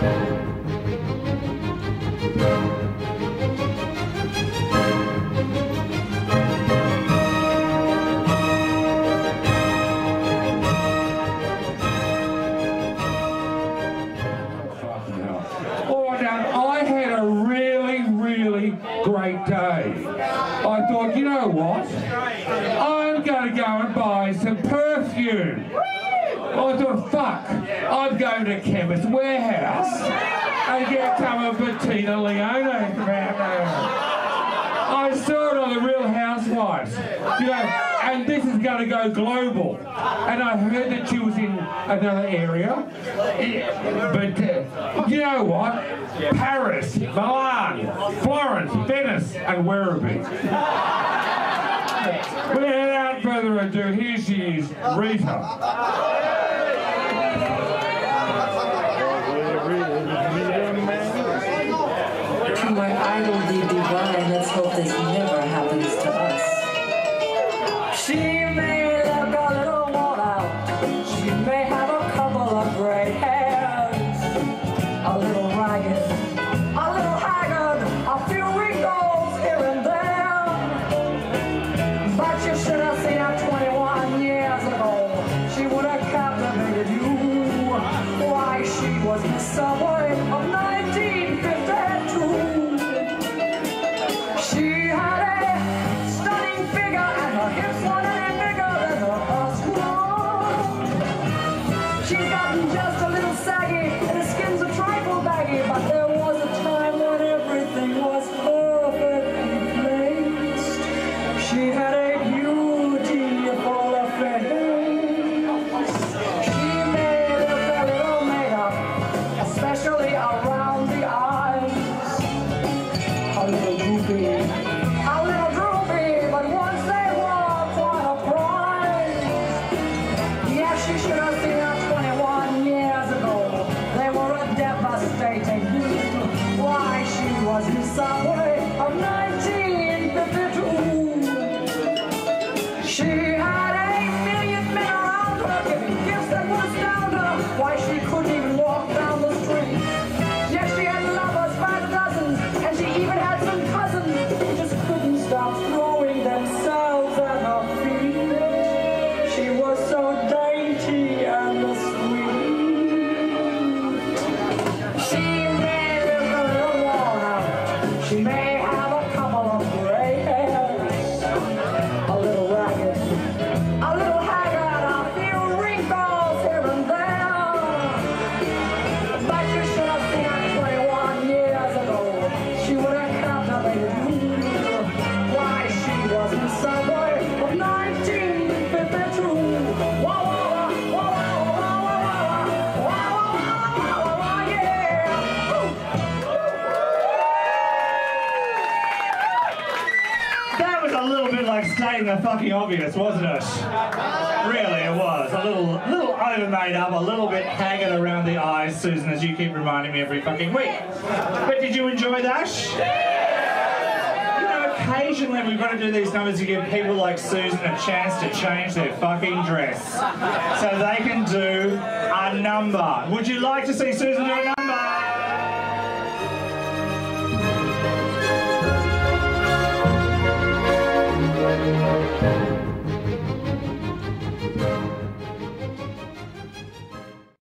Oh, great day. I thought, you know what? I'm going to go and buy some perfume. I thought, fuck, I'm going to Chemist Warehouse and get some of Bettina Leone around. I saw it on the Real Housewives, you know, and this is going to go global. And I heard that she was in another area, but uh, you know what? Paris, Milan, Florence, Venice, and Werribee. Without further ado, here she is, Rita. My idol, the divine, let's hope this never happens to us. She she should have seen her 21 years ago. They were a devastating youth. Why, she was the subway That was a little bit like stating the fucking obvious, wasn't it? Really, it was. A little, little overmade up, a little bit haggard around the eyes, Susan, as you keep reminding me every fucking week. But did you enjoy that? You know, occasionally we've got to do these numbers to give people like Susan a chance to change their fucking dress so they can do a number. Would you like to see Susan do a number?